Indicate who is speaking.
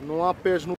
Speaker 1: Não há pés no